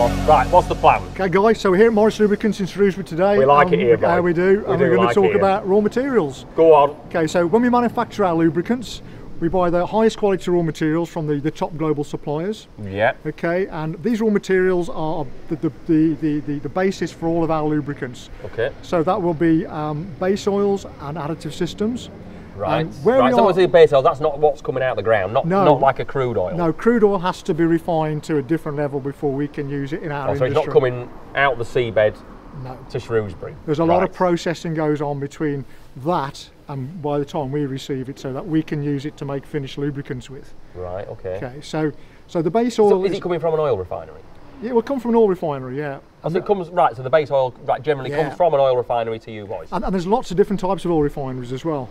Right, what's the plan? Okay, guys, so we're here at Morris Lubricants in Shrewsbury today. We like it here, Uh, we do, We and do we're going like to talk about raw materials. Go on. Okay, so when we manufacture our lubricants, we buy the highest quality raw materials from the, the top global suppliers. Yeah. Okay, and these raw materials are the, the, the, the, the, the basis for all of our lubricants. Okay. So that will be um, base oils and additive systems. Right. And where right. we So are- what's the base oil? That's not what's coming out of the ground. Not No. not like a crude oil. No, crude oil has to be refined to a different level before we can use it in our Oh, so industry. it's not coming out the seabed No. to Shrewsbury. There's a lot of processing goes on between that and by the time we receive it so that we can use it to make finished lubricants with. Right. Okay. Okay, so so the base oil So is it coming from an oil refinery? Yeah, it will come from an oil refinery, yeah. Oh, so it comes right. So the base oil right, generally Yeah. comes from an oil refinery to you boys. And, and there's lots of different types of oil refineries as well.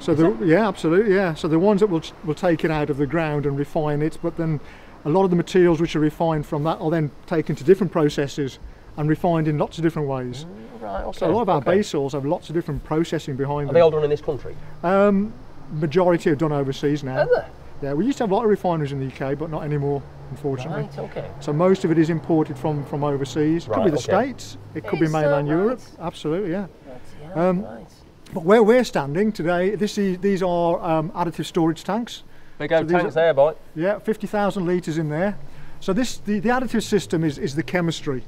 So the, yeah, absolutely, yeah. So the ones that will will take it out of the ground and refine it, but then a lot of the materials which are refined from that are then taken to different processes and refined in lots of different ways. right. Okay. So a lot of our okay. base oils have lots of different processing behind Are them. they all done in this country? Um, majority are done overseas now. Are they? Yeah, we used to have a lot of refineries in the UK, but not anymore, unfortunately. Right. Okay. So most of it is imported from from overseas. It could be the okay. States. It could be mainland Europe. Absolutely, yeah. Yeah, Um, right. But where we're standing today, this is these are um, additive storage tanks. Big old these tanks are- there, boy. Yeah, 50,000 litres in there. So this the, the additive system is, is the chemistry.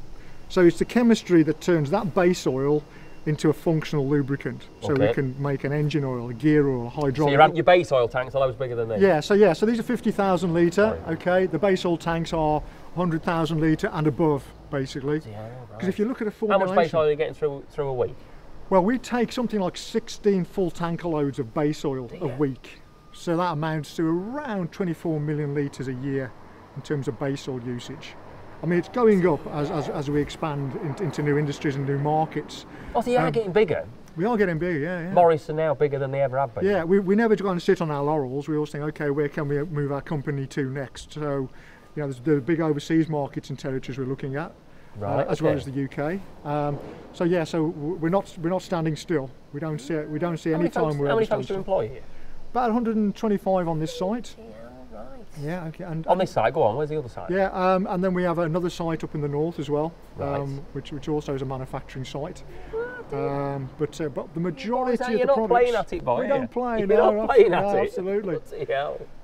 So it's the chemistry that turns that base oil into a functional lubricant. So we can make an engine oil, a gear oil, a So hydraulic. your, your base oil tanks are loads bigger than these. Yeah, so yeah, so these are 50,000 litre, okay? The base oil tanks are 100,000 litre and above, basically. Yeah, Because if you look at a How much base oil are you getting through through a week? Well, we take something like 16 full tanker loads of base oil a week. So that amounts to around 24 million litres a year in terms of base oil usage. I mean, it's going up as, as, as we expand in, into new industries and new markets. Oh, so you are Um, getting bigger. We are getting bigger, yeah, yeah. Morris are now bigger than they ever have been. Yeah, we, we never go and sit on our laurels. We always think, okay, where can we move our company to next? So, you know, there's the big overseas markets and territories we're looking at, uh, Right. as well as the UK. Um, so yeah, so we're not we're not standing still. We don't see we don't see How any many folks, time we're how ever many standing folks do you employ here? About 125 on this site. Yeah, right. Yeah, okay, and On this side, go on. Where's the other side? yeah, um, and then we have another site up in the north as well, Right. um, which which also is a manufacturing site. Um, but uh, but the Boys, majority are of you the not playing at it, boy? we don't you? play. You're no, not playing abso- at no, it. absolutely.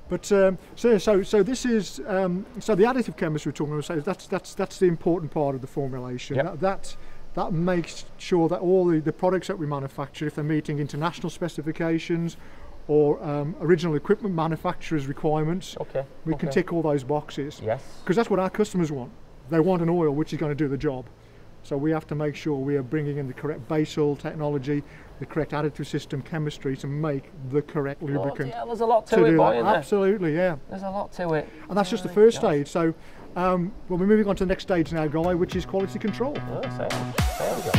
But um, so so so this is um, so the additive chemistry we're talking about. So that's that's that's the important part of the formulation. Yep. That, that that makes sure that all the, the products that we manufacture, if they're meeting international specifications or um, original equipment manufacturers' requirements, Okay. we can tick all those boxes Yes. because that's what our customers want. They want an oil which is going to do the job. So we have to make sure we are bringing in the correct base oil technology, the correct additive system chemistry to make the correct lubricant. hell, there's a lot to, to it, do boy, that. isn't there? Absolutely, yeah. There's a lot to it. And that's just the first God. stage. So um, well, we're moving on to the next stage now, Guy, which is quality control. Oh, sound. There we go.